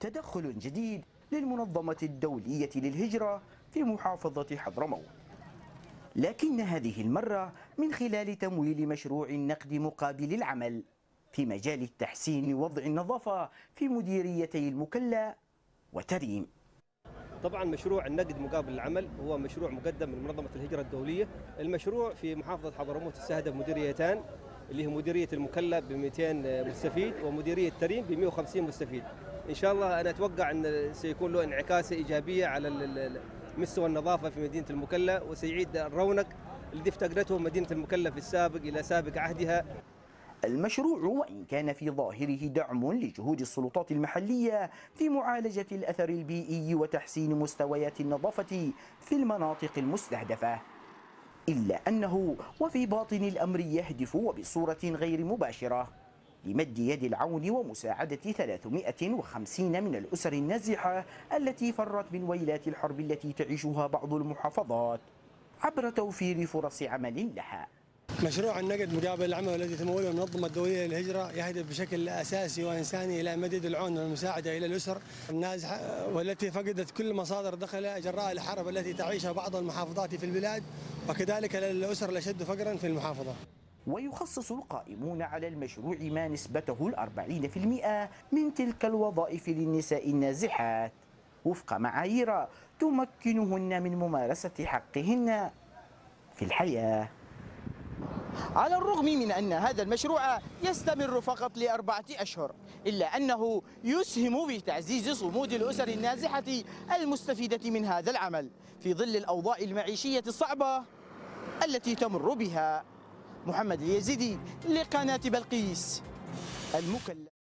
تدخل جديد للمنظمة الدولية للهجرة في محافظة حضرموت. لكن هذه المرة من خلال تمويل مشروع النقد مقابل العمل في مجال التحسين وضع النظافة في مديريتي المكلا وتريم. طبعا مشروع النقد مقابل العمل هو مشروع مقدم من منظمة الهجرة الدولية، المشروع في محافظة حضرموت استهدف مديريتان اللي هي مديرية المكلا ب 200 مستفيد ومديرية تريم ب 150 مستفيد. إن شاء الله أنا أتوقع إن سيكون له انعكاسة إيجابية على مستوى النظافة في مدينة المكلا وسيعيد الرونق الذي افتقدته مدينة المكلا في السابق إلى سابق عهدها. المشروع وإن كان في ظاهره دعم لجهود السلطات المحلية في معالجة الأثر البيئي وتحسين مستويات النظافة في المناطق المستهدفة. إلا أنه وفي باطن الأمر يهدف وبصورة غير مباشرة. لمد يد العون ومساعدة 350 من الأسر النازحة التي فرت من ويلات الحرب التي تعيشها بعض المحافظات عبر توفير فرص عمل لها. مشروع النقد مقابل العمل الذي تموله المنظمة الدولية للهجرة يهدف بشكل أساسي وإنساني إلى مدد العون والمساعدة إلى الأسر النازحة والتي فقدت كل مصادر دخلها جراء الحرب التي تعيشها بعض المحافظات في البلاد وكذلك للأسر الأشد فقرا في المحافظة. ويخصص القائمون على المشروع ما نسبته الأربعين في المئة من تلك الوظائف للنساء النازحات. وفق معايير تمكنهن من ممارسة حقهن في الحياة. على الرغم من أن هذا المشروع يستمر فقط لأربعة أشهر إلا أنه يسهم في تعزيز صمود الأسر النازحة المستفيدة من هذا العمل في ظل الأوضاع المعيشية الصعبة التي تمر بها. محمد اليزيدي لقناة بلقيس المكلف.